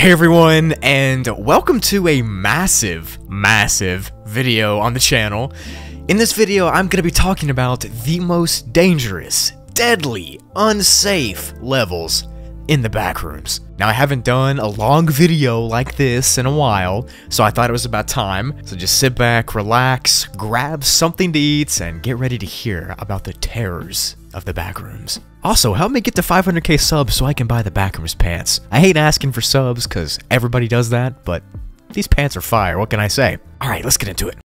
Hey everyone, and welcome to a massive, massive video on the channel. In this video, I'm going to be talking about the most dangerous, deadly, unsafe levels in the backrooms. Now, I haven't done a long video like this in a while, so I thought it was about time. So just sit back, relax, grab something to eat, and get ready to hear about the terrors of the backrooms. Also, help me get to 500k subs so I can buy the backrooms pants. I hate asking for subs because everybody does that, but these pants are fire, what can I say? Alright, let's get into it.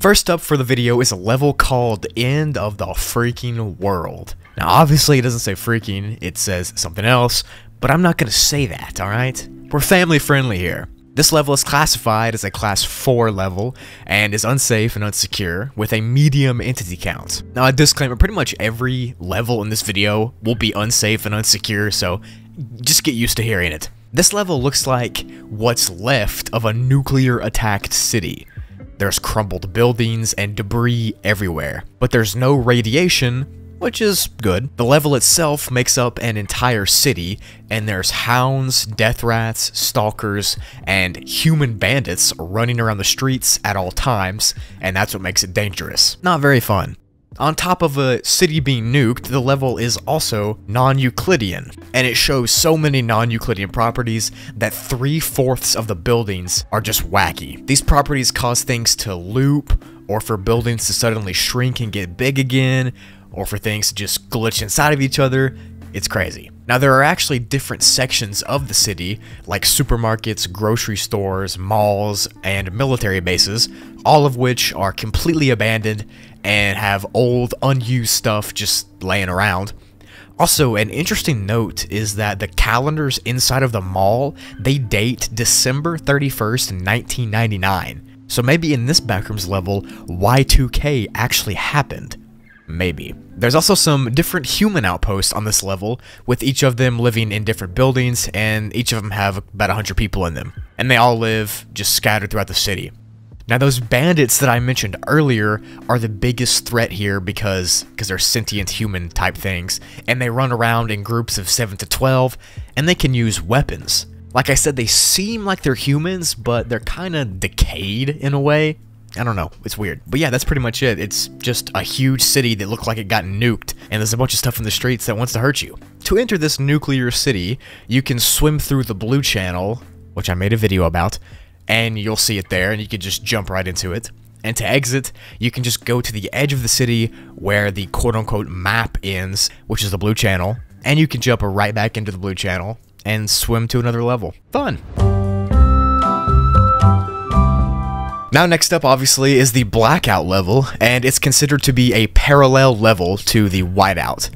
First up for the video is a level called End of the Freaking World. Now obviously it doesn't say freaking, it says something else, but I'm not to say that, alright? We're family friendly here. This level is classified as a class 4 level and is unsafe and unsecure with a medium entity count. Now a disclaimer, pretty much every level in this video will be unsafe and unsecure, so just get used to hearing it. This level looks like what's left of a nuclear attacked city. There's crumbled buildings and debris everywhere, but there's no radiation, which is good. The level itself makes up an entire city, and there's hounds, death rats, stalkers, and human bandits running around the streets at all times, and that's what makes it dangerous. Not very fun. On top of a city being nuked, the level is also non-Euclidean, and it shows so many non-Euclidean properties that three-fourths of the buildings are just wacky. These properties cause things to loop, or for buildings to suddenly shrink and get big again, or for things to just glitch inside of each other. It's crazy. Now, there are actually different sections of the city, like supermarkets, grocery stores, malls, and military bases, all of which are completely abandoned and have old, unused stuff just laying around. Also, an interesting note is that the calendars inside of the mall, they date December 31st, 1999. So maybe in this backrooms level, Y2K actually happened. Maybe. There's also some different human outposts on this level, with each of them living in different buildings, and each of them have about 100 people in them. And they all live just scattered throughout the city. Now those bandits that I mentioned earlier are the biggest threat here because because they're sentient human type things and they run around in groups of 7 to 12 and they can use weapons. Like I said they seem like they're humans but they're kind of decayed in a way. I don't know, it's weird. But yeah, that's pretty much it. It's just a huge city that looked like it got nuked and there's a bunch of stuff in the streets that wants to hurt you. To enter this nuclear city, you can swim through the blue channel, which I made a video about, and you'll see it there, and you can just jump right into it. And to exit, you can just go to the edge of the city where the quote-unquote map ends, which is the blue channel, and you can jump right back into the blue channel and swim to another level. Fun! Now next up obviously is the blackout level, and it's considered to be a parallel level to the whiteout.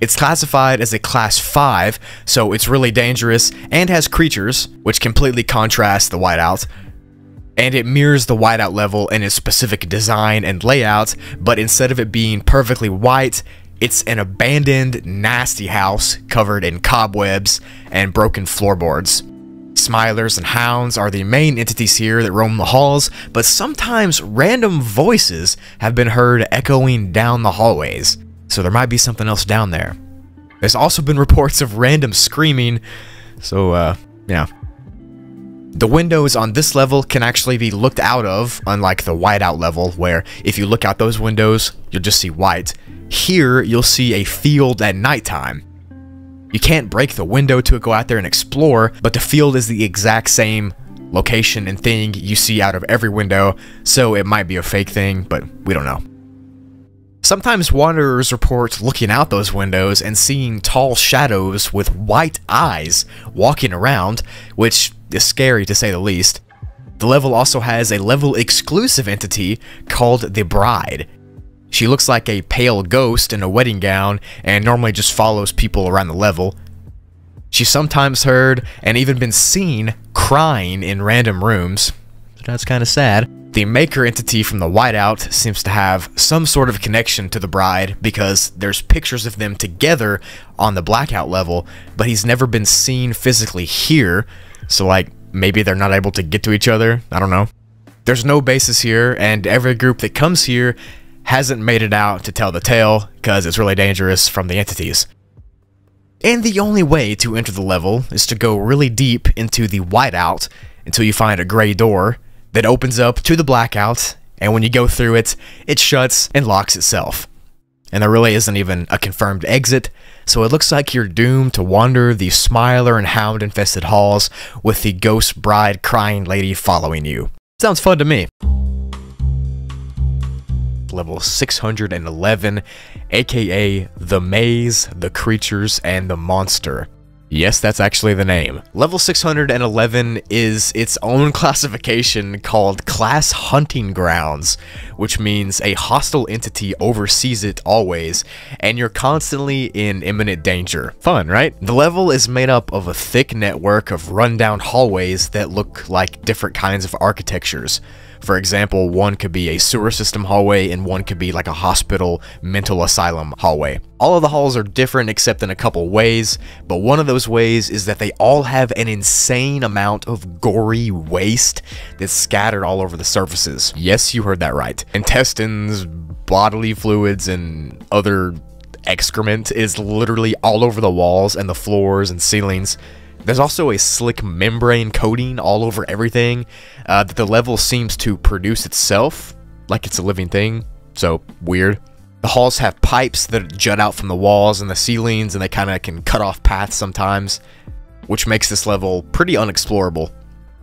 It's classified as a class 5, so it's really dangerous and has creatures, which completely contrast the whiteout. And it mirrors the whiteout level in its specific design and layout, but instead of it being perfectly white, it's an abandoned, nasty house covered in cobwebs and broken floorboards. Smilers and hounds are the main entities here that roam the halls, but sometimes random voices have been heard echoing down the hallways so there might be something else down there. There's also been reports of random screaming, so, uh, yeah. The windows on this level can actually be looked out of, unlike the whiteout level, where if you look out those windows, you'll just see white. Here, you'll see a field at nighttime. You can't break the window to go out there and explore, but the field is the exact same location and thing you see out of every window, so it might be a fake thing, but we don't know. Sometimes wanderers report looking out those windows and seeing tall shadows with white eyes walking around, which is scary to say the least. The level also has a level exclusive entity called the Bride. She looks like a pale ghost in a wedding gown and normally just follows people around the level. She's sometimes heard and even been seen crying in random rooms. That's kind of sad. The maker entity from the whiteout seems to have some sort of connection to the bride because there's pictures of them together on the blackout level, but he's never been seen physically here, so like maybe they're not able to get to each other, I don't know. There's no bases here, and every group that comes here hasn't made it out to tell the tale because it's really dangerous from the entities. And the only way to enter the level is to go really deep into the whiteout until you find a gray door that opens up to the blackout, and when you go through it, it shuts and locks itself. And there really isn't even a confirmed exit, so it looks like you're doomed to wander the smiler and hound infested halls with the ghost bride crying lady following you. Sounds fun to me. Level 611, aka The Maze, The Creatures, and The Monster. Yes, that's actually the name. Level 611 is its own classification called Class Hunting Grounds, which means a hostile entity oversees it always, and you're constantly in imminent danger. Fun, right? The level is made up of a thick network of rundown hallways that look like different kinds of architectures. For example, one could be a sewer system hallway and one could be like a hospital mental asylum hallway. All of the halls are different except in a couple ways, but one of those ways is that they all have an insane amount of gory waste that's scattered all over the surfaces. Yes, you heard that right. Intestines, bodily fluids, and other excrement is literally all over the walls and the floors and ceilings. There's also a slick membrane coating all over everything uh, that the level seems to produce itself, like it's a living thing, so weird. The halls have pipes that jut out from the walls and the ceilings, and they kind of can cut off paths sometimes, which makes this level pretty unexplorable.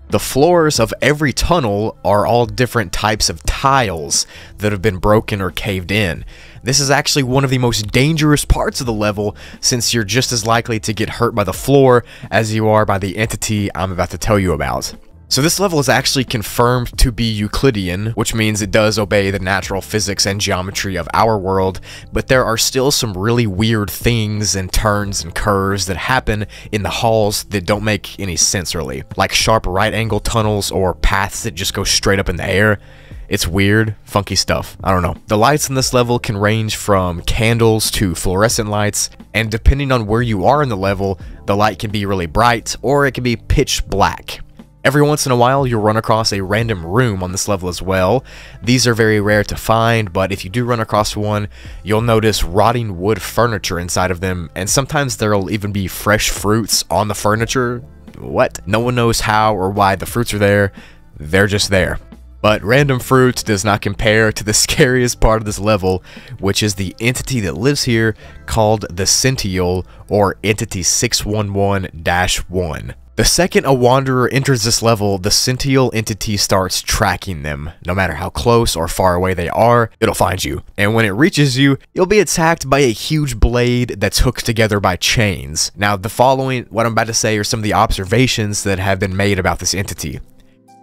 The floors of every tunnel are all different types of tiles that have been broken or caved in. This is actually one of the most dangerous parts of the level since you're just as likely to get hurt by the floor as you are by the entity I'm about to tell you about. So this level is actually confirmed to be Euclidean, which means it does obey the natural physics and geometry of our world, but there are still some really weird things and turns and curves that happen in the halls that don't make any sense really, like sharp right angle tunnels or paths that just go straight up in the air. It's weird, funky stuff. I don't know. The lights in this level can range from candles to fluorescent lights, and depending on where you are in the level, the light can be really bright or it can be pitch black. Every once in a while, you'll run across a random room on this level as well. These are very rare to find, but if you do run across one, you'll notice rotting wood furniture inside of them, and sometimes there'll even be fresh fruits on the furniture. What? No one knows how or why the fruits are there. They're just there. But random fruit does not compare to the scariest part of this level, which is the entity that lives here called the Sential or Entity 611-1. The second a wanderer enters this level, the sential entity starts tracking them. No matter how close or far away they are, it'll find you. And when it reaches you, you'll be attacked by a huge blade that's hooked together by chains. Now, the following, what I'm about to say, are some of the observations that have been made about this entity.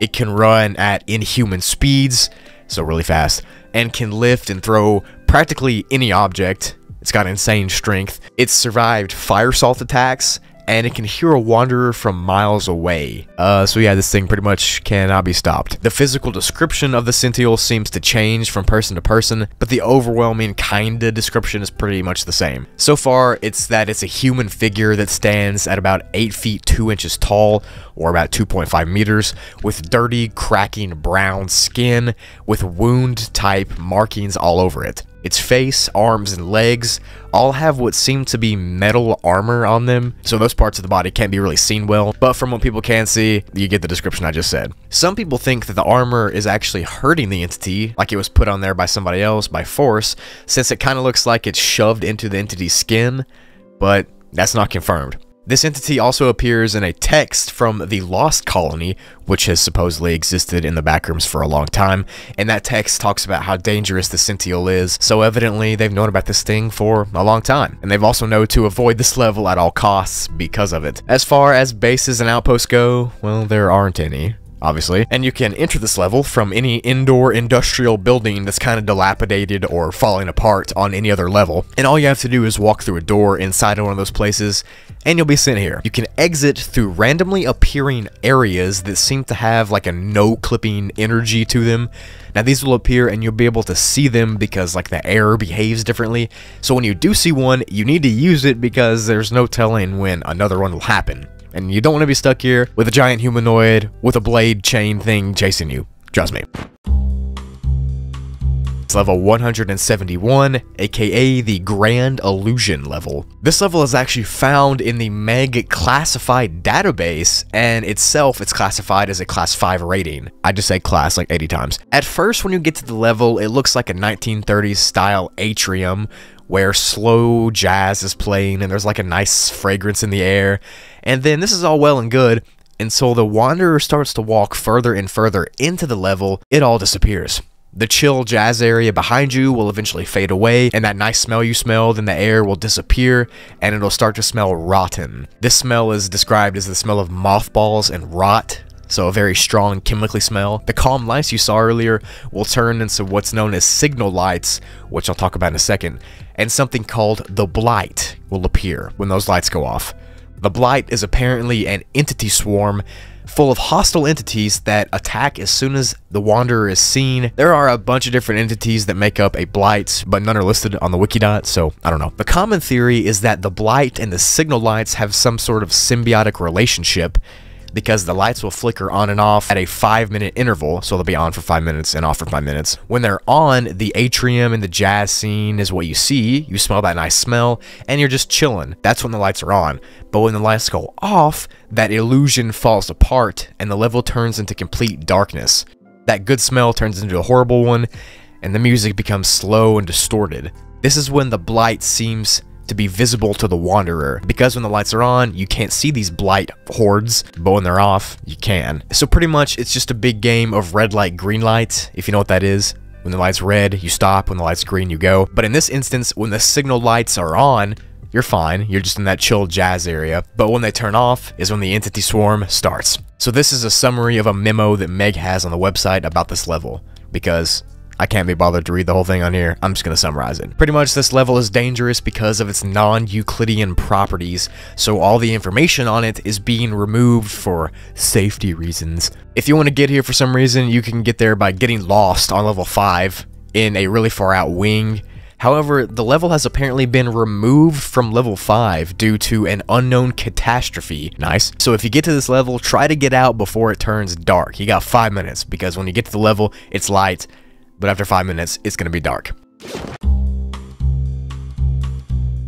It can run at inhuman speeds, so really fast, and can lift and throw practically any object. It's got insane strength. It's survived fire salt attacks and it can hear a wanderer from miles away. Uh, so yeah, this thing pretty much cannot be stopped. The physical description of the Sential seems to change from person to person, but the overwhelming kinda description is pretty much the same. So far, it's that it's a human figure that stands at about 8 feet 2 inches tall, or about 2.5 meters, with dirty, cracking brown skin, with wound-type markings all over it. Its face, arms, and legs all have what seem to be metal armor on them, so those parts of the body can't be really seen well, but from what people can see, you get the description I just said. Some people think that the armor is actually hurting the entity, like it was put on there by somebody else by force, since it kind of looks like it's shoved into the entity's skin, but that's not confirmed. This entity also appears in a text from the Lost Colony, which has supposedly existed in the backrooms for a long time, and that text talks about how dangerous the Sential is, so evidently they've known about this thing for a long time, and they've also known to avoid this level at all costs because of it. As far as bases and outposts go, well, there aren't any obviously, and you can enter this level from any indoor industrial building that's kind of dilapidated or falling apart on any other level, and all you have to do is walk through a door inside of one of those places, and you'll be sent here. You can exit through randomly appearing areas that seem to have like a no-clipping energy to them. Now these will appear and you'll be able to see them because like the air behaves differently. So when you do see one, you need to use it because there's no telling when another one will happen. And you don't want to be stuck here with a giant humanoid with a blade chain thing chasing you. Trust me. It's level 171, aka the Grand Illusion level. This level is actually found in the Meg classified database, and itself it's classified as a class 5 rating. I just say class like 80 times. At first, when you get to the level, it looks like a 1930s style atrium where slow jazz is playing and there's like a nice fragrance in the air. And then this is all well and good until the wanderer starts to walk further and further into the level, it all disappears. The chill jazz area behind you will eventually fade away, and that nice smell you smelled in the air will disappear, and it'll start to smell rotten. This smell is described as the smell of mothballs and rot, so a very strong chemically smell. The calm lights you saw earlier will turn into what's known as signal lights, which I'll talk about in a second, and something called the blight will appear when those lights go off. The blight is apparently an entity swarm full of hostile entities that attack as soon as the Wanderer is seen. There are a bunch of different entities that make up a Blight, but none are listed on the Wikidot, so I don't know. The common theory is that the Blight and the Signal Lights have some sort of symbiotic relationship, because the lights will flicker on and off at a five minute interval, so they'll be on for five minutes and off for five minutes. When they're on, the atrium and the jazz scene is what you see, you smell that nice smell, and you're just chilling. That's when the lights are on. But when the lights go off, that illusion falls apart and the level turns into complete darkness. That good smell turns into a horrible one, and the music becomes slow and distorted. This is when the blight seems to be visible to the wanderer. Because when the lights are on, you can't see these blight hordes, but when they're off, you can. So pretty much, it's just a big game of red light, green light, if you know what that is. When the light's red, you stop. When the light's green, you go. But in this instance, when the signal lights are on, you're fine. You're just in that chill jazz area. But when they turn off is when the entity swarm starts. So this is a summary of a memo that Meg has on the website about this level. Because I can't be bothered to read the whole thing on here. I'm just going to summarize it. Pretty much this level is dangerous because of its non-Euclidean properties, so all the information on it is being removed for safety reasons. If you want to get here for some reason, you can get there by getting lost on level 5 in a really far out wing. However, the level has apparently been removed from level 5 due to an unknown catastrophe. Nice. So if you get to this level, try to get out before it turns dark. You got 5 minutes, because when you get to the level, it's light, but after 5 minutes, it's to be dark.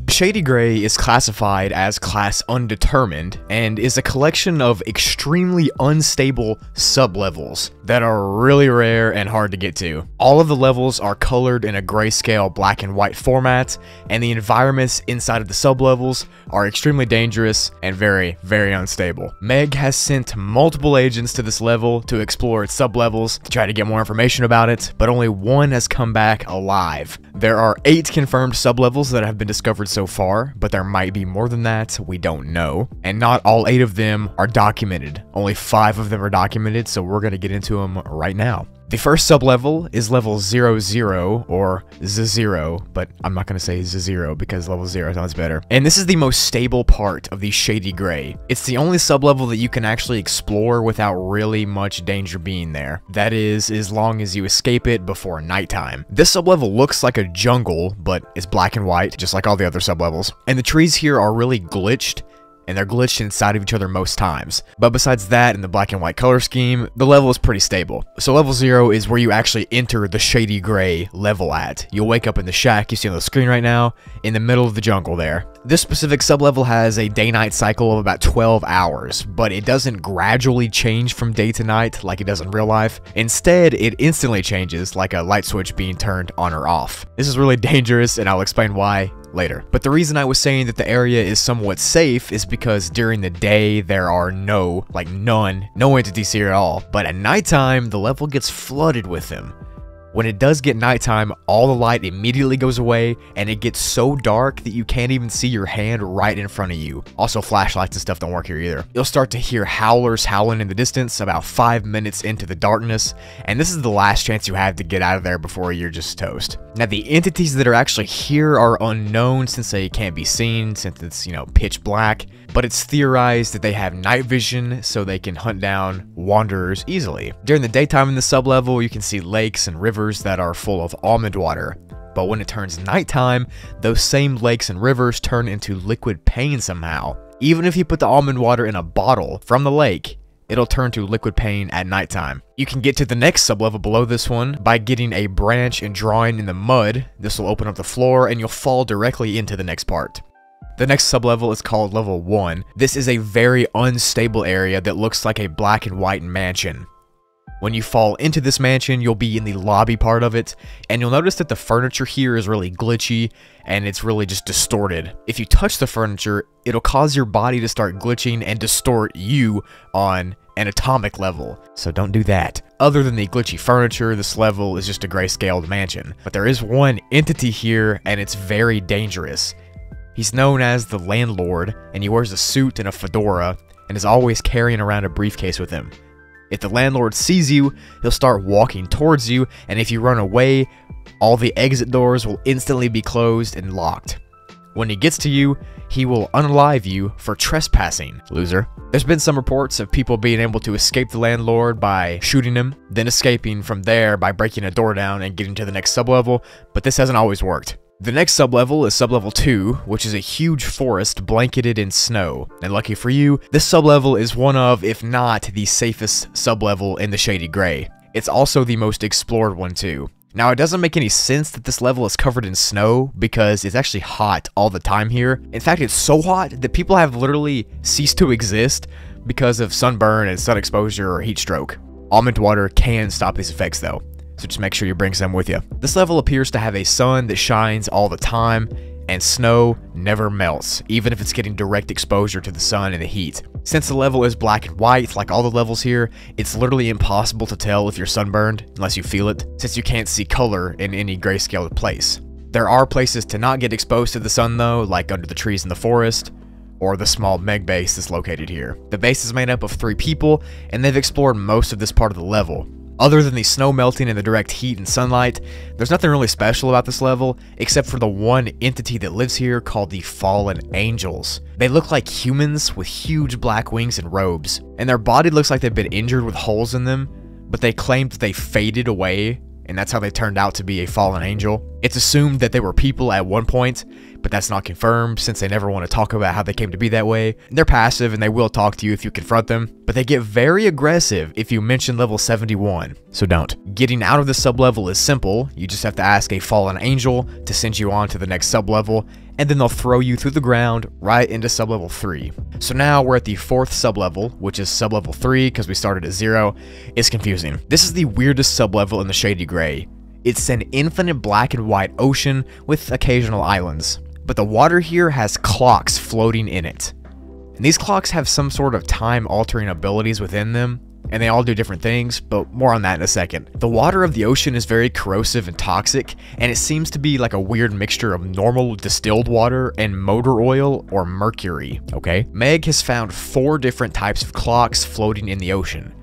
Shady Gray is classified as class undetermined and is a collection of extremely unstable sublevels that are really rare and hard to get to. All of the levels are colored in a grayscale black and white format, and the environments inside of the sublevels are extremely dangerous and very, very unstable. Meg has sent multiple agents to this level to explore its sublevels to try to get more information about it, but only one has come back alive. There are eight confirmed sublevels that have been discovered so far, but there might be more than that, we don't know. And not all eight of them are documented. Only five of them are documented, so we're to get into them right now. The first sublevel is level 00 or Z0, but I'm not going to say Z0 because level 0 sounds better. And this is the most stable part of the Shady Gray. It's the only sublevel that you can actually explore without really much danger being there. That is, as long as you escape it before nighttime. This sublevel looks like a jungle, but it's black and white, just like all the other sublevels. And the trees here are really glitched, and they're glitched inside of each other most times. But besides that, and the black and white color scheme, the level is pretty stable. So level 0 is where you actually enter the shady gray level at. You'll wake up in the shack you see on the screen right now, in the middle of the jungle there. This specific sublevel has a day-night cycle of about 12 hours, but it doesn't gradually change from day to night like it does in real life. Instead, it instantly changes like a light switch being turned on or off. This is really dangerous, and I'll explain why later. But the reason I was saying that the area is somewhat safe is because during the day there are no, like none, no entities here at all. But at nighttime, the level gets flooded with them. When it does get nighttime, all the light immediately goes away, and it gets so dark that you can't even see your hand right in front of you. Also, flashlights and stuff don't work here either. You'll start to hear howlers howling in the distance about 5 minutes into the darkness, and this is the last chance you have to get out of there before you're just toast. Now, the entities that are actually here are unknown since they can't be seen, since it's, you know, pitch black, but it's theorized that they have night vision so they can hunt down wanderers easily. During the daytime in the sublevel, you can see lakes and rivers that are full of almond water, but when it turns nighttime, those same lakes and rivers turn into liquid pain somehow. Even if you put the almond water in a bottle from the lake, it'll turn to liquid pain at nighttime. You can get to the next sublevel below this one by getting a branch and drawing in the mud. This will open up the floor and you'll fall directly into the next part. The next sublevel is called level 1. This is a very unstable area that looks like a black and white mansion. When you fall into this mansion, you'll be in the lobby part of it, and you'll notice that the furniture here is really glitchy, and it's really just distorted. If you touch the furniture, it'll cause your body to start glitching and distort you on an atomic level, so don't do that. Other than the glitchy furniture, this level is just a grayscaled mansion. But there is one entity here, and it's very dangerous. He's known as the Landlord, and he wears a suit and a fedora, and is always carrying around a briefcase with him. If the landlord sees you, he'll start walking towards you, and if you run away, all the exit doors will instantly be closed and locked. When he gets to you, he will unalive you for trespassing, loser. There's been some reports of people being able to escape the landlord by shooting him, then escaping from there by breaking a door down and getting to the next sublevel, but this hasn't always worked. The next sublevel is sublevel 2, which is a huge forest blanketed in snow. And lucky for you, this sublevel is one of, if not the safest sublevel in the Shady Gray. It's also the most explored one too. Now, it doesn't make any sense that this level is covered in snow because it's actually hot all the time here. In fact, it's so hot that people have literally ceased to exist because of sunburn and sun exposure or heat stroke. Almond water can stop these effects though so just make sure you bring some with you. This level appears to have a sun that shines all the time, and snow never melts, even if it's getting direct exposure to the sun and the heat. Since the level is black and white, like all the levels here, it's literally impossible to tell if you're sunburned unless you feel it, since you can't see color in any grayscale place. There are places to not get exposed to the sun though, like under the trees in the forest, or the small Meg base that's located here. The base is made up of three people, and they've explored most of this part of the level, other than the snow melting and the direct heat and sunlight, there's nothing really special about this level, except for the one entity that lives here called the Fallen Angels. They look like humans with huge black wings and robes, and their body looks like they've been injured with holes in them, but they claim that they faded away and that's how they turned out to be a fallen angel. It's assumed that they were people at one point, but that's not confirmed since they never want to talk about how they came to be that way. They're passive and they will talk to you if you confront them, but they get very aggressive if you mention level 71, so don't. Getting out of the sublevel is simple, you just have to ask a fallen angel to send you on to the next sublevel, and then they'll throw you through the ground right into sublevel 3. So now we're at the fourth sublevel, which is sublevel 3 because we started at 0. It's confusing. This is the weirdest sublevel in the Shady Gray. It's an infinite black and white ocean with occasional islands. But the water here has clocks floating in it. And these clocks have some sort of time altering abilities within them, and they all do different things, but more on that in a second. The water of the ocean is very corrosive and toxic, and it seems to be like a weird mixture of normal distilled water and motor oil or mercury, okay? Meg has found four different types of clocks floating in the ocean.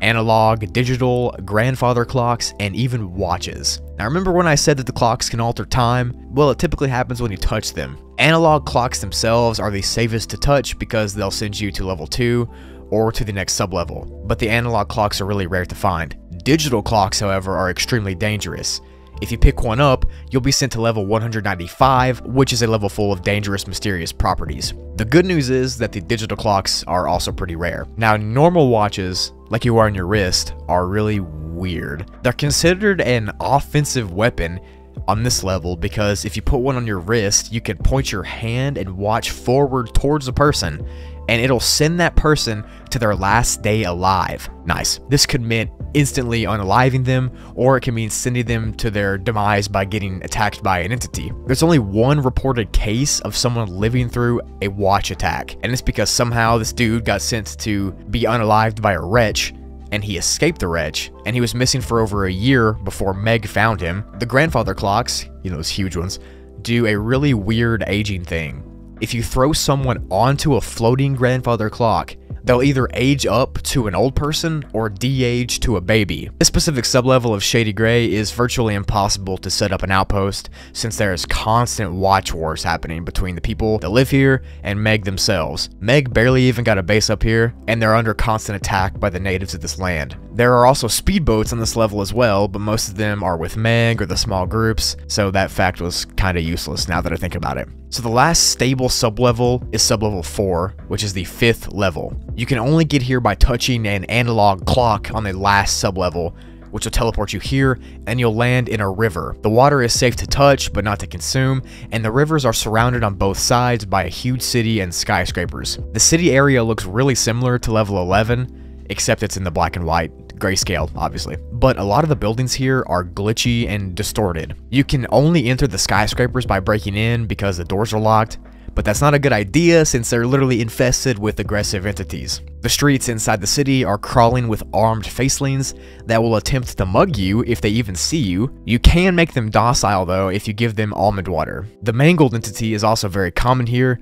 Analog, digital, grandfather clocks, and even watches. Now remember when I said that the clocks can alter time? Well, it typically happens when you touch them. Analog clocks themselves are the safest to touch because they'll send you to level 2, or to the next sublevel, but the analog clocks are really rare to find. Digital clocks, however, are extremely dangerous. If you pick one up, you'll be sent to level 195, which is a level full of dangerous, mysterious properties. The good news is that the digital clocks are also pretty rare. Now, normal watches, like you wear on your wrist, are really weird. They're considered an offensive weapon on this level because if you put one on your wrist, you can point your hand and watch forward towards a person and it'll send that person to their last day alive. Nice. This could mean instantly unaliving them, or it can mean sending them to their demise by getting attacked by an entity. There's only one reported case of someone living through a watch attack, and it's because somehow this dude got sent to be unalived by a wretch, and he escaped the wretch, and he was missing for over a year before Meg found him. The grandfather clocks, you know, those huge ones, do a really weird aging thing if you throw someone onto a floating grandfather clock, they'll either age up to an old person or de-age to a baby. This specific sublevel of Shady Gray is virtually impossible to set up an outpost since there is constant watch wars happening between the people that live here and Meg themselves. Meg barely even got a base up here and they're under constant attack by the natives of this land. There are also speedboats on this level as well, but most of them are with Meg or the small groups, so that fact was kinda useless now that I think about it. So the last stable sublevel is sublevel 4, which is the 5th level. You can only get here by touching an analog clock on the last sublevel, which will teleport you here, and you'll land in a river. The water is safe to touch, but not to consume, and the rivers are surrounded on both sides by a huge city and skyscrapers. The city area looks really similar to level 11, except it's in the black and white grayscale, obviously. But a lot of the buildings here are glitchy and distorted. You can only enter the skyscrapers by breaking in because the doors are locked, but that's not a good idea since they're literally infested with aggressive entities. The streets inside the city are crawling with armed facelings that will attempt to mug you if they even see you. You can make them docile though if you give them almond water. The mangled entity is also very common here,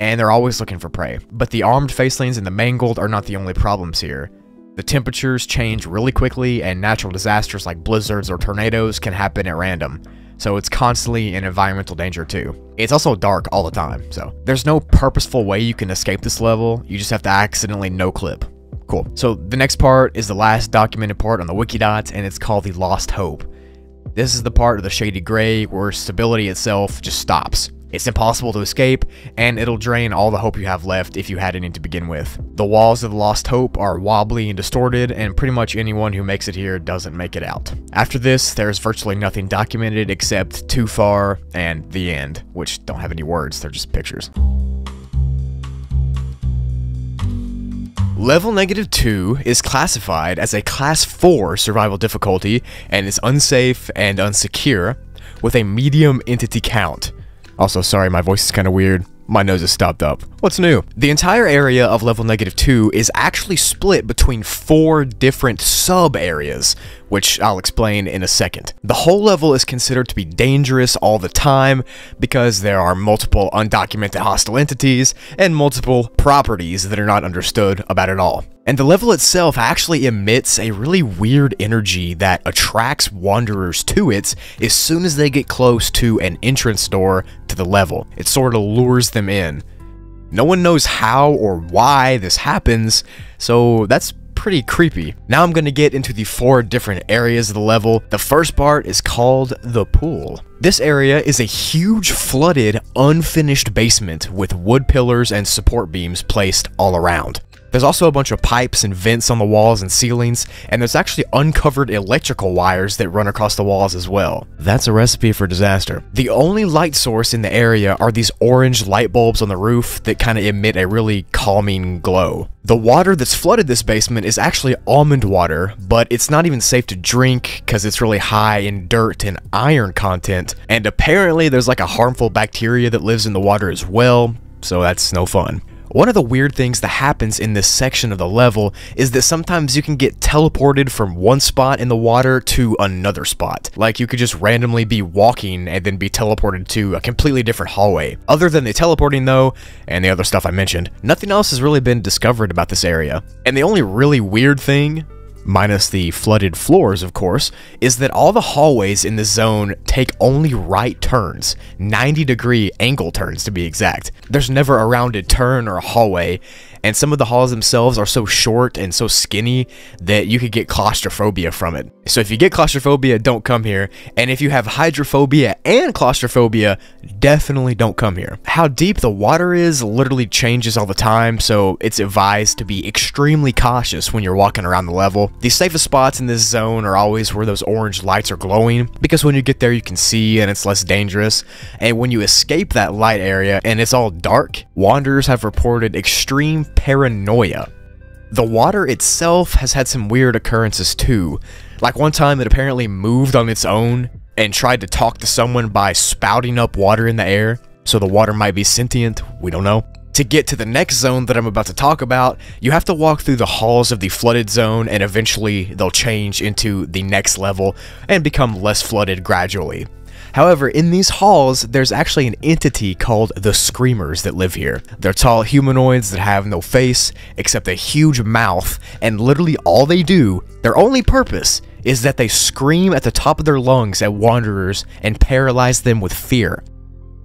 and they're always looking for prey. But the armed facelings and the mangled are not the only problems here. The temperatures change really quickly, and natural disasters like blizzards or tornadoes can happen at random so it's constantly in environmental danger too. It's also dark all the time, so there's no purposeful way you can escape this level, you just have to accidentally no-clip. Cool. So the next part is the last documented part on the Wikidot, and it's called the Lost Hope. This is the part of the Shady Gray where stability itself just stops. It's impossible to escape, and it'll drain all the hope you have left if you had any to begin with. The walls of the Lost Hope are wobbly and distorted, and pretty much anyone who makes it here doesn't make it out. After this, there's virtually nothing documented except Too Far and The End, which don't have any words, they're just pictures. Level negative 2 is classified as a class 4 survival difficulty and is unsafe and unsecure with a medium entity count. Also, sorry, my voice is kind of weird. My nose is stopped up. What's new? The entire area of level negative 2 is actually split between four different sub-areas, which I'll explain in a second. The whole level is considered to be dangerous all the time because there are multiple undocumented hostile entities and multiple properties that are not understood about at all. And the level itself actually emits a really weird energy that attracts wanderers to it as soon as they get close to an entrance door to the level. It sort of lures them in. No one knows how or why this happens, so that's pretty creepy. Now I'm going to get into the four different areas of the level. The first part is called the pool. This area is a huge flooded, unfinished basement with wood pillars and support beams placed all around. There's also a bunch of pipes and vents on the walls and ceilings, and there's actually uncovered electrical wires that run across the walls as well. That's a recipe for disaster. The only light source in the area are these orange light bulbs on the roof that kind of emit a really calming glow. The water that's flooded this basement is actually almond water, but it's not even safe to drink because it's really high in dirt and iron content, and apparently there's like a harmful bacteria that lives in the water as well, so that's no fun. One of the weird things that happens in this section of the level is that sometimes you can get teleported from one spot in the water to another spot. Like you could just randomly be walking and then be teleported to a completely different hallway. Other than the teleporting though, and the other stuff I mentioned, nothing else has really been discovered about this area. And the only really weird thing minus the flooded floors, of course, is that all the hallways in this zone take only right turns, 90 degree angle turns to be exact. There's never a rounded turn or a hallway, and some of the halls themselves are so short and so skinny that you could get claustrophobia from it. So if you get claustrophobia, don't come here, and if you have hydrophobia and claustrophobia, definitely don't come here. How deep the water is literally changes all the time, so it's advised to be extremely cautious when you're walking around the level. The safest spots in this zone are always where those orange lights are glowing, because when you get there you can see and it's less dangerous, and when you escape that light area and it's all dark, wanderers have reported extreme paranoia. The water itself has had some weird occurrences too, like one time it apparently moved on its own and tried to talk to someone by spouting up water in the air, so the water might be sentient, we don't know. To get to the next zone that I'm about to talk about, you have to walk through the halls of the flooded zone and eventually they'll change into the next level and become less flooded gradually. However, in these halls, there's actually an entity called the Screamers that live here. They're tall humanoids that have no face, except a huge mouth, and literally all they do, their only purpose, is that they scream at the top of their lungs at wanderers and paralyze them with fear.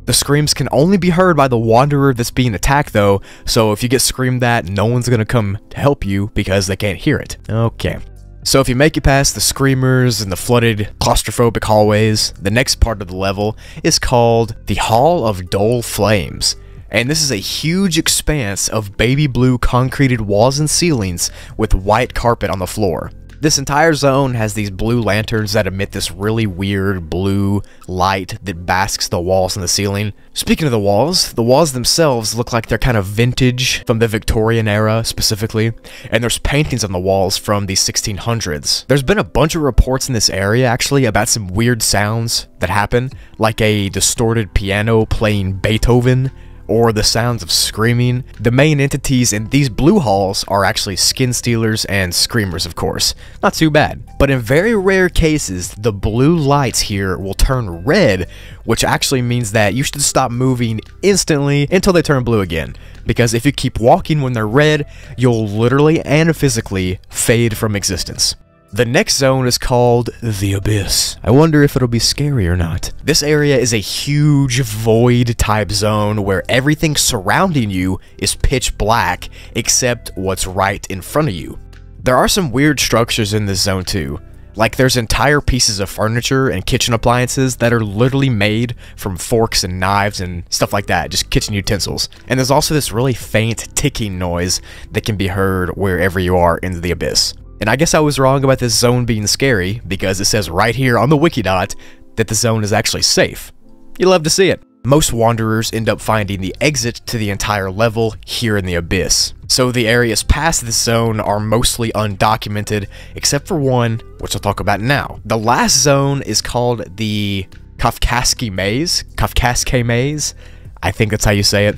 The screams can only be heard by the wanderer that's being attacked though, so if you get screamed at, no one's gonna come to help you because they can't hear it. Okay. So if you make it past the screamers and the flooded claustrophobic hallways, the next part of the level is called the Hall of Dull Flames. And this is a huge expanse of baby blue concreted walls and ceilings with white carpet on the floor. This entire zone has these blue lanterns that emit this really weird blue light that basks the walls and the ceiling. Speaking of the walls, the walls themselves look like they're kind of vintage from the Victorian era specifically, and there's paintings on the walls from the 1600s. There's been a bunch of reports in this area actually about some weird sounds that happen, like a distorted piano playing Beethoven or the sounds of screaming. The main entities in these blue halls are actually skin stealers and screamers, of course. Not too bad. But in very rare cases, the blue lights here will turn red, which actually means that you should stop moving instantly until they turn blue again. Because if you keep walking when they're red, you'll literally and physically fade from existence. The next zone is called The Abyss. I wonder if it'll be scary or not. This area is a huge void type zone where everything surrounding you is pitch black except what's right in front of you. There are some weird structures in this zone too. Like there's entire pieces of furniture and kitchen appliances that are literally made from forks and knives and stuff like that, just kitchen utensils. And there's also this really faint ticking noise that can be heard wherever you are in the abyss. And I guess I was wrong about this zone being scary, because it says right here on the Wikidot that the zone is actually safe. You love to see it. Most wanderers end up finding the exit to the entire level here in the Abyss. So the areas past this zone are mostly undocumented, except for one, which I'll talk about now. The last zone is called the Kafkaski Maze. Kafkaske Maze? I think that's how you say it.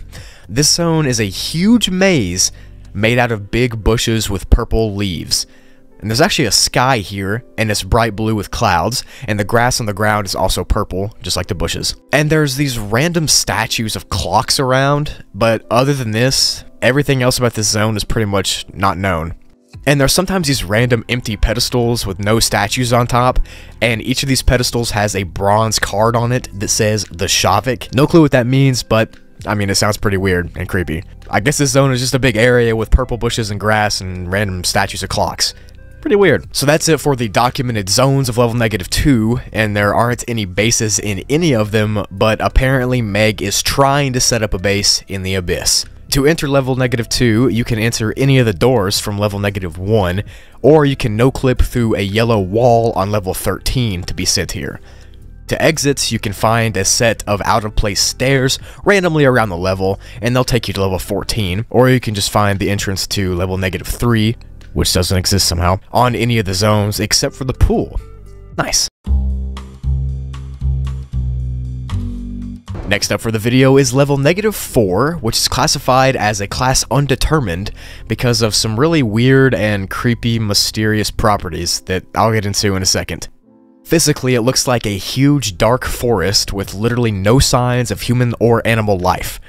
This zone is a huge maze made out of big bushes with purple leaves. And there's actually a sky here, and it's bright blue with clouds, and the grass on the ground is also purple, just like the bushes. And there's these random statues of clocks around, but other than this, everything else about this zone is pretty much not known. And there's sometimes these random empty pedestals with no statues on top, and each of these pedestals has a bronze card on it that says the Shavik. No clue what that means, but I mean, it sounds pretty weird and creepy. I guess this zone is just a big area with purple bushes and grass and random statues of clocks. Pretty weird. So that's it for the documented zones of level negative 2, and there aren't any bases in any of them, but apparently Meg is trying to set up a base in the Abyss. To enter level negative 2, you can enter any of the doors from level negative 1, or you can no-clip through a yellow wall on level 13 to be sent here. To exit, you can find a set of out-of-place stairs randomly around the level, and they'll take you to level 14, or you can just find the entrance to level negative 3, which doesn't exist somehow, on any of the zones except for the pool. Nice. Next up for the video is level negative 4, which is classified as a class undetermined because of some really weird and creepy mysterious properties that I'll get into in a second. Physically, it looks like a huge dark forest with literally no signs of human or animal life.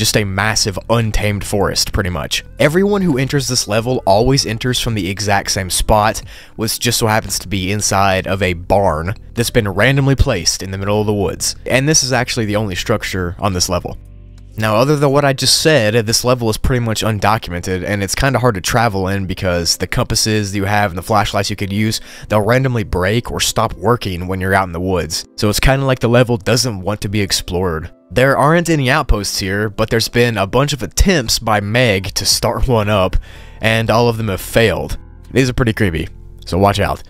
Just a massive, untamed forest, pretty much. Everyone who enters this level always enters from the exact same spot, which just so happens to be inside of a barn that's been randomly placed in the middle of the woods. And this is actually the only structure on this level. Now, other than what I just said, this level is pretty much undocumented, and it's kind of hard to travel in because the compasses you have and the flashlights you could use, they'll randomly break or stop working when you're out in the woods. So it's kind of like the level doesn't want to be explored. There aren't any outposts here, but there's been a bunch of attempts by Meg to start one up, and all of them have failed. These are pretty creepy, so watch out.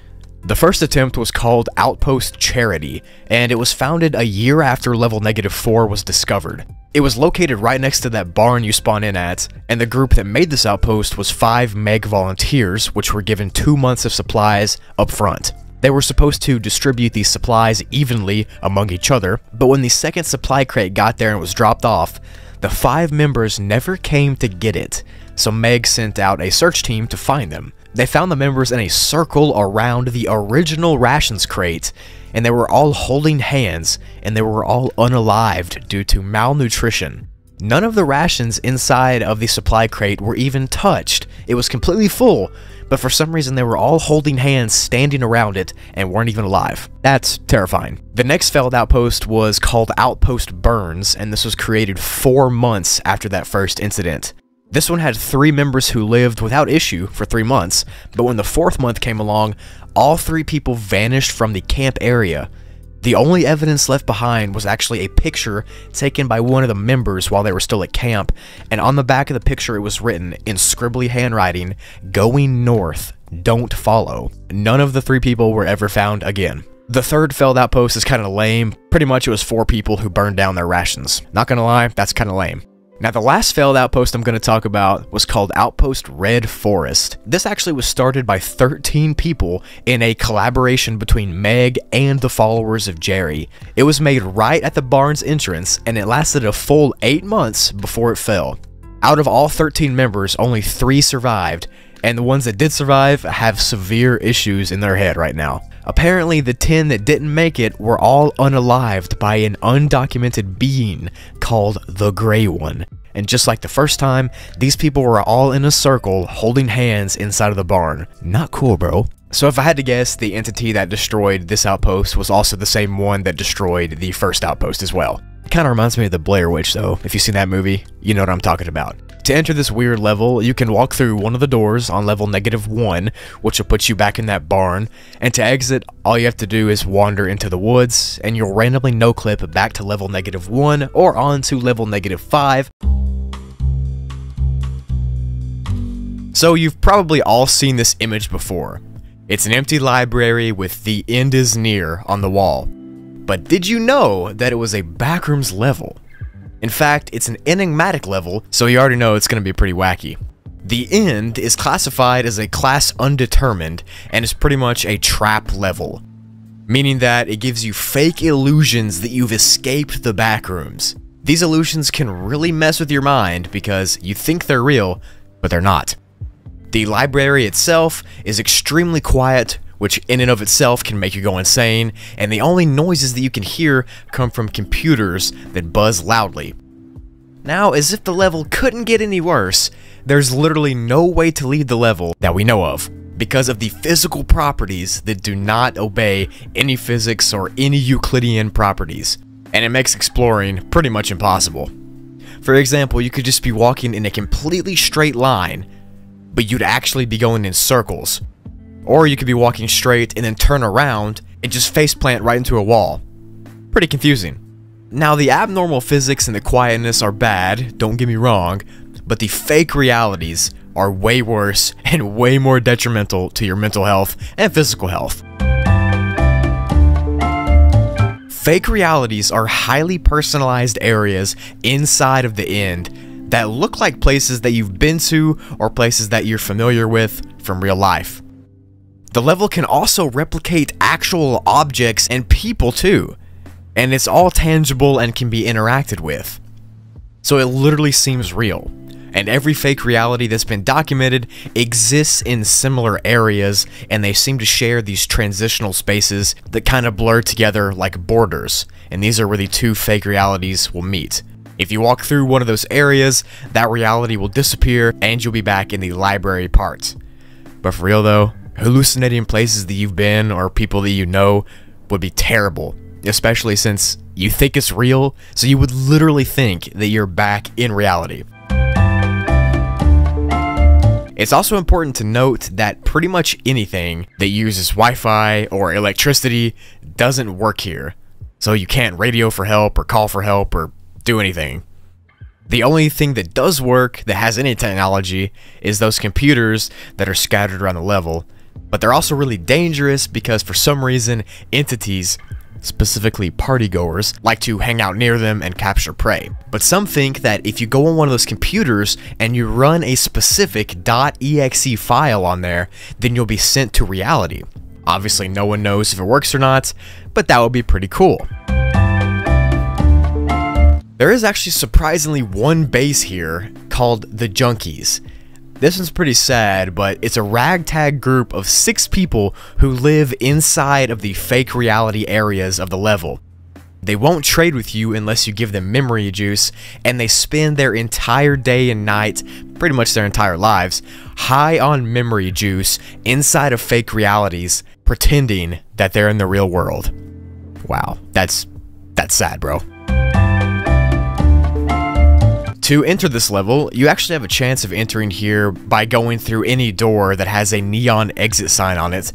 The first attempt was called Outpost Charity, and it was founded a year after level negative 4 was discovered. It was located right next to that barn you spawn in at, and the group that made this outpost was 5 Meg volunteers, which were given 2 months of supplies up front. They were supposed to distribute these supplies evenly among each other, but when the second supply crate got there and was dropped off, the five members never came to get it, so Meg sent out a search team to find them. They found the members in a circle around the original rations crate, and they were all holding hands, and they were all unalived due to malnutrition. None of the rations inside of the supply crate were even touched. It was completely full, but for some reason they were all holding hands standing around it and weren't even alive. That's terrifying. The next failed outpost was called Outpost Burns, and this was created four months after that first incident. This one had three members who lived without issue for three months, but when the fourth month came along, all three people vanished from the camp area. The only evidence left behind was actually a picture taken by one of the members while they were still at camp, and on the back of the picture it was written in scribbly handwriting, Going north, don't follow. None of the three people were ever found again. The third failed outpost is kind of lame. Pretty much it was four people who burned down their rations. Not gonna lie, that's kind of lame. Now, the last failed outpost I'm going to talk about was called Outpost Red Forest. This actually was started by 13 people in a collaboration between Meg and the followers of Jerry. It was made right at the barn's entrance, and it lasted a full 8 months before it fell. Out of all 13 members, only 3 survived, and the ones that did survive have severe issues in their head right now. Apparently, the 10 that didn't make it were all unalived by an undocumented being called the Grey One. And just like the first time, these people were all in a circle holding hands inside of the barn. Not cool, bro. So if I had to guess, the entity that destroyed this outpost was also the same one that destroyed the first outpost as well. Kind of reminds me of the Blair Witch though. If you've seen that movie, you know what I'm talking about. To enter this weird level, you can walk through one of the doors on level negative 1, which will put you back in that barn, and to exit, all you have to do is wander into the woods, and you'll randomly no-clip back to level negative 1 or on to level negative 5. So you've probably all seen this image before. It's an empty library with the end is near on the wall. But did you know that it was a backrooms level? In fact, it's an enigmatic level, so you already know it's going to be pretty wacky. The end is classified as a class undetermined and is pretty much a trap level, meaning that it gives you fake illusions that you've escaped the backrooms. These illusions can really mess with your mind because you think they're real, but they're not. The library itself is extremely quiet, which in and of itself can make you go insane, and the only noises that you can hear come from computers that buzz loudly. Now, as if the level couldn't get any worse, there's literally no way to leave the level that we know of, because of the physical properties that do not obey any physics or any Euclidean properties, and it makes exploring pretty much impossible. For example, you could just be walking in a completely straight line, but you'd actually be going in circles, or you could be walking straight and then turn around and just faceplant right into a wall. Pretty confusing. Now, the abnormal physics and the quietness are bad, don't get me wrong, but the fake realities are way worse and way more detrimental to your mental health and physical health. Fake realities are highly personalized areas inside of the end that look like places that you've been to or places that you're familiar with from real life. The level can also replicate actual objects and people too, and it's all tangible and can be interacted with. So it literally seems real, and every fake reality that's been documented exists in similar areas, and they seem to share these transitional spaces that kind of blur together like borders, and these are where the two fake realities will meet. If you walk through one of those areas, that reality will disappear and you'll be back in the library part. But for real though, hallucinating places that you've been or people that you know would be terrible, especially since you think it's real, so you would literally think that you're back in reality. It's also important to note that pretty much anything that uses Wi-Fi or electricity doesn't work here, so you can't radio for help or call for help or do anything. The only thing that does work that has any technology is those computers that are scattered around the level, but they're also really dangerous because for some reason, entities, specifically partygoers, like to hang out near them and capture prey. But some think that if you go on one of those computers and you run a specific .exe file on there, then you'll be sent to reality. Obviously no one knows if it works or not, but that would be pretty cool. There is actually surprisingly one base here called the Junkies. This one's pretty sad, but it's a ragtag group of six people who live inside of the fake reality areas of the level. They won't trade with you unless you give them memory juice, and they spend their entire day and night, pretty much their entire lives, high on memory juice inside of fake realities, pretending that they're in the real world. Wow, that's that's sad, bro. To enter this level, you actually have a chance of entering here by going through any door that has a neon exit sign on it.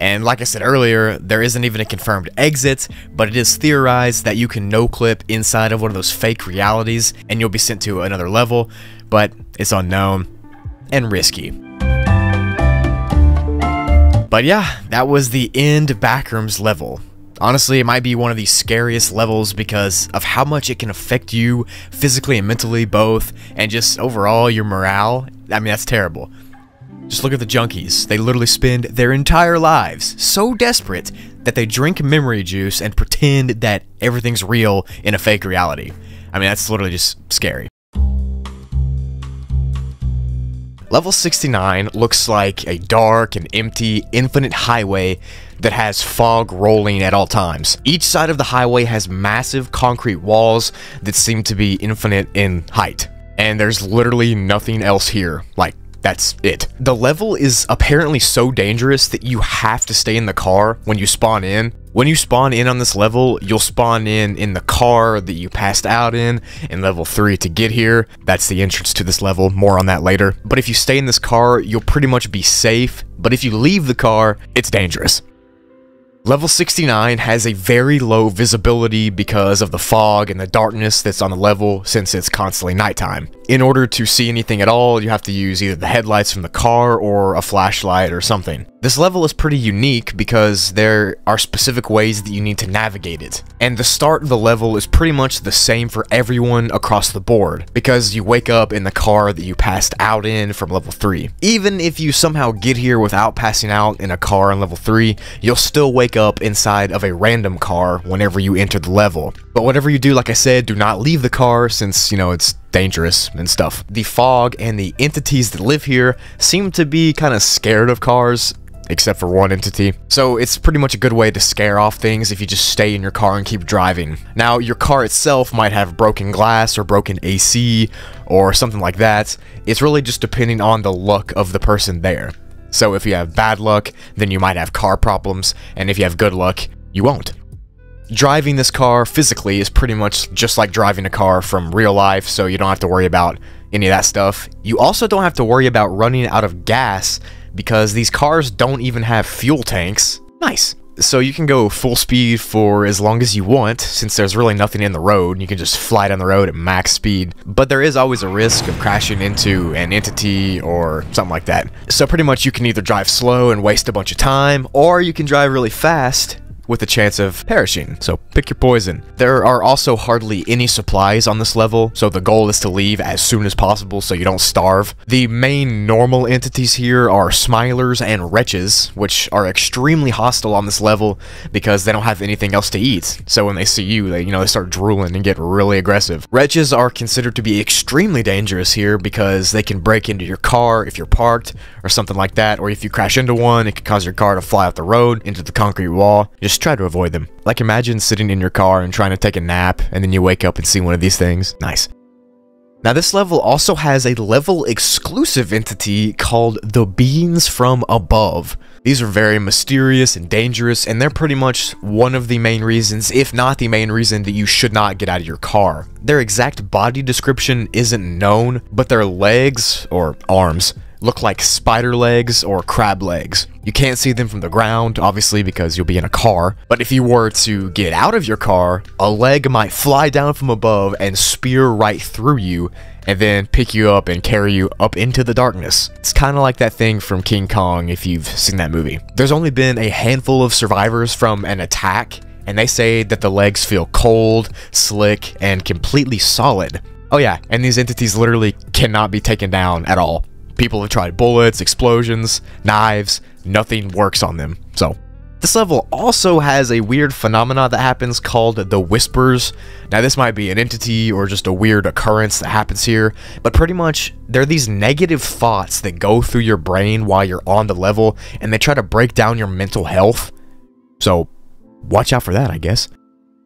And like I said earlier, there isn't even a confirmed exit, but it is theorized that you can no-clip inside of one of those fake realities and you'll be sent to another level, but it's unknown and risky. But yeah, that was the end backrooms level. Honestly, it might be one of the scariest levels because of how much it can affect you physically and mentally both, and just overall your morale. I mean, that's terrible. Just look at the junkies. They literally spend their entire lives so desperate that they drink memory juice and pretend that everything's real in a fake reality. I mean, that's literally just scary. Level 69 looks like a dark and empty infinite highway that has fog rolling at all times. Each side of the highway has massive concrete walls that seem to be infinite in height. And there's literally nothing else here. Like, that's it. The level is apparently so dangerous that you have to stay in the car when you spawn in. When you spawn in on this level, you'll spawn in in the car that you passed out in in level 3 to get here. That's the entrance to this level, more on that later. But if you stay in this car, you'll pretty much be safe. But if you leave the car, it's dangerous. Level 69 has a very low visibility because of the fog and the darkness that's on the level since it's constantly nighttime. In order to see anything at all, you have to use either the headlights from the car or a flashlight or something. This level is pretty unique because there are specific ways that you need to navigate it. And the start of the level is pretty much the same for everyone across the board because you wake up in the car that you passed out in from level 3. Even if you somehow get here without passing out in a car in level 3, you'll still wake up inside of a random car whenever you enter the level. But whatever you do, like I said, do not leave the car since, you know, it's dangerous and stuff. The fog and the entities that live here seem to be kind of scared of cars except for one entity. So it's pretty much a good way to scare off things if you just stay in your car and keep driving. Now, your car itself might have broken glass or broken AC or something like that. It's really just depending on the luck of the person there. So if you have bad luck, then you might have car problems, and if you have good luck, you won't. Driving this car physically is pretty much just like driving a car from real life, so you don't have to worry about any of that stuff. You also don't have to worry about running out of gas because these cars don't even have fuel tanks. Nice. So you can go full speed for as long as you want, since there's really nothing in the road, you can just fly down the road at max speed. But there is always a risk of crashing into an entity or something like that. So pretty much you can either drive slow and waste a bunch of time, or you can drive really fast with a chance of perishing, so pick your poison. There are also hardly any supplies on this level, so the goal is to leave as soon as possible so you don't starve. The main normal entities here are Smilers and Wretches, which are extremely hostile on this level because they don't have anything else to eat. So when they see you, they, you know, they start drooling and get really aggressive. Wretches are considered to be extremely dangerous here because they can break into your car if you're parked or something like that, or if you crash into one, it could cause your car to fly off the road into the concrete wall. Just just try to avoid them. Like imagine sitting in your car and trying to take a nap, and then you wake up and see one of these things. Nice. Now this level also has a level exclusive entity called the Beings from Above. These are very mysterious and dangerous, and they're pretty much one of the main reasons, if not the main reason, that you should not get out of your car. Their exact body description isn't known, but their legs, or arms, look like spider legs or crab legs. You can't see them from the ground, obviously, because you'll be in a car. But if you were to get out of your car, a leg might fly down from above and spear right through you, and then pick you up and carry you up into the darkness. It's kind of like that thing from King Kong if you've seen that movie. There's only been a handful of survivors from an attack, and they say that the legs feel cold, slick, and completely solid. Oh yeah, and these entities literally cannot be taken down at all. People have tried bullets, explosions, knives, nothing works on them, so. This level also has a weird phenomena that happens called the Whispers. Now this might be an entity or just a weird occurrence that happens here, but pretty much they're these negative thoughts that go through your brain while you're on the level and they try to break down your mental health. So watch out for that, I guess.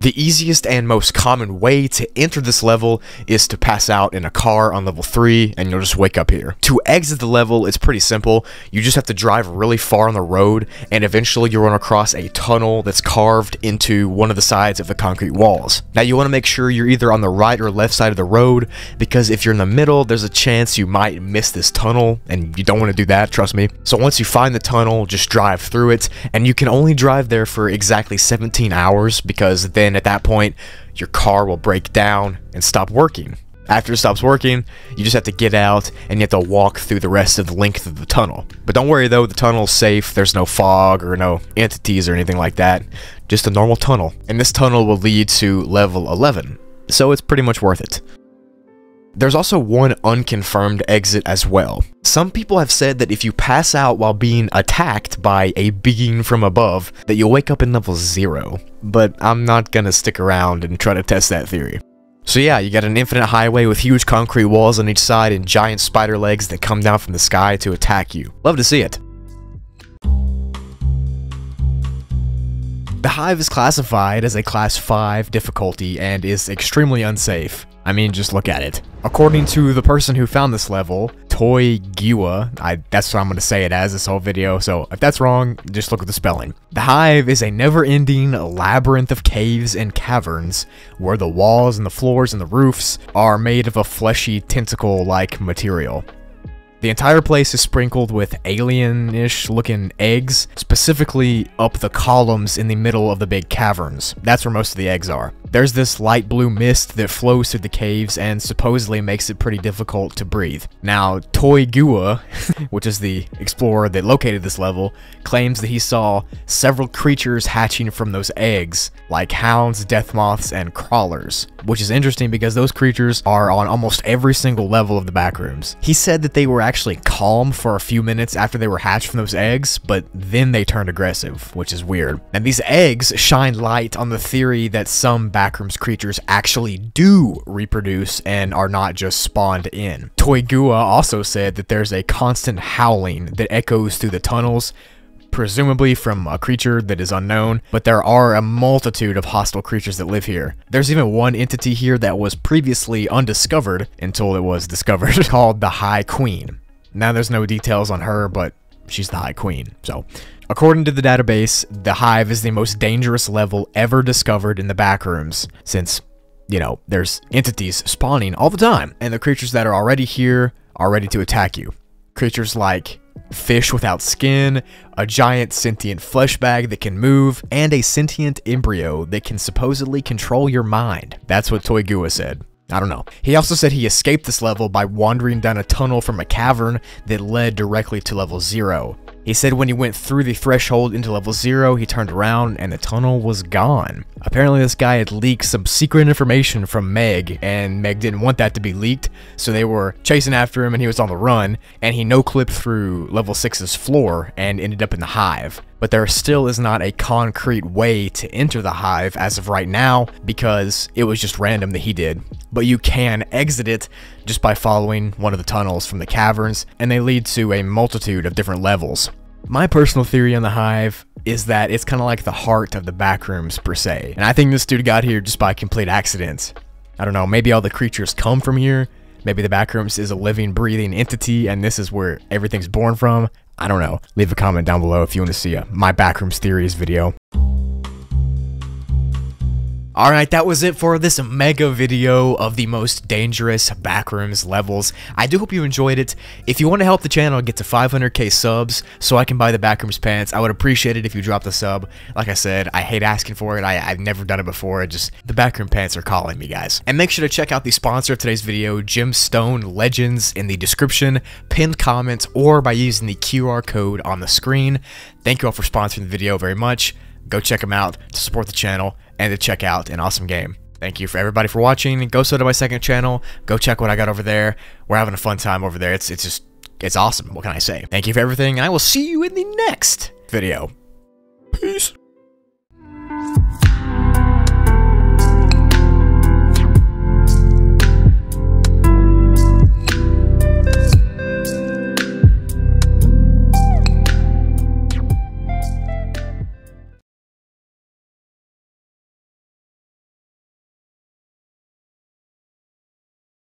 The easiest and most common way to enter this level is to pass out in a car on level 3 and you'll just wake up here. To exit the level, it's pretty simple. You just have to drive really far on the road and eventually you'll run across a tunnel that's carved into one of the sides of the concrete walls. Now you want to make sure you're either on the right or left side of the road because if you're in the middle, there's a chance you might miss this tunnel and you don't want to do that, trust me. So once you find the tunnel, just drive through it and you can only drive there for exactly 17 hours because then at that point, your car will break down and stop working. After it stops working, you just have to get out and you have to walk through the rest of the length of the tunnel. But don't worry though, the tunnel's safe. There's no fog or no entities or anything like that. Just a normal tunnel. And this tunnel will lead to level 11. So it's pretty much worth it. There's also one unconfirmed exit as well. Some people have said that if you pass out while being attacked by a being from above, that you'll wake up in level 0. But I'm not gonna stick around and try to test that theory. So yeah, you got an infinite highway with huge concrete walls on each side and giant spider legs that come down from the sky to attack you. Love to see it. The Hive is classified as a class 5 difficulty and is extremely unsafe. I mean, just look at it. According to the person who found this level, Toy Giwa, I, that's what I'm going to say it as this whole video, so if that's wrong, just look at the spelling. The Hive is a never-ending labyrinth of caves and caverns, where the walls and the floors and the roofs are made of a fleshy tentacle-like material. The entire place is sprinkled with alien-ish looking eggs, specifically up the columns in the middle of the big caverns. That's where most of the eggs are. There's this light blue mist that flows through the caves and supposedly makes it pretty difficult to breathe. Now, Toy Gua, which is the explorer that located this level, claims that he saw several creatures hatching from those eggs, like hounds, death moths, and crawlers, which is interesting because those creatures are on almost every single level of the backrooms. He said that they were actually calm for a few minutes after they were hatched from those eggs, but then they turned aggressive, which is weird. And these eggs shine light on the theory that some Backrooms creatures actually do reproduce and are not just spawned in. Toygua also said that there's a constant howling that echoes through the tunnels, presumably from a creature that is unknown, but there are a multitude of hostile creatures that live here. There's even one entity here that was previously undiscovered until it was discovered, called the High Queen. Now there's no details on her, but she's the High Queen, so According to the database, the Hive is the most dangerous level ever discovered in the backrooms, since, you know, there's entities spawning all the time, and the creatures that are already here are ready to attack you. Creatures like fish without skin, a giant sentient flesh bag that can move, and a sentient embryo that can supposedly control your mind. That's what Toygua said. I don't know. He also said he escaped this level by wandering down a tunnel from a cavern that led directly to level 0. He said when he went through the threshold into level 0, he turned around and the tunnel was gone. Apparently this guy had leaked some secret information from Meg, and Meg didn't want that to be leaked, so they were chasing after him and he was on the run, and he no-clipped through level 6's floor and ended up in the hive. But there still is not a concrete way to enter the hive as of right now, because it was just random that he did. But you can exit it just by following one of the tunnels from the caverns, and they lead to a multitude of different levels. My personal theory on the Hive is that it's kind of like the heart of the backrooms per se, and I think this dude got here just by complete accident. I don't know, maybe all the creatures come from here, maybe the backrooms is a living, breathing entity, and this is where everything's born from. I don't know. Leave a comment down below if you want to see a My Backrooms Theories video. Alright, that was it for this mega video of the most dangerous backrooms levels. I do hope you enjoyed it. If you want to help the channel get to 500k subs so I can buy the backrooms pants, I would appreciate it if you dropped a sub. Like I said, I hate asking for it. I, have never done it before. Just The backroom pants are calling me, guys. And make sure to check out the sponsor of today's video, Gemstone Legends, in the description, pinned comments, or by using the QR code on the screen. Thank you all for sponsoring the video very much. Go check them out to support the channel and to check out an awesome game. Thank you for everybody for watching. Go so to my second channel. Go check what I got over there. We're having a fun time over there. It's it's just it's awesome. What can I say? Thank you for everything, and I will see you in the next video. Peace.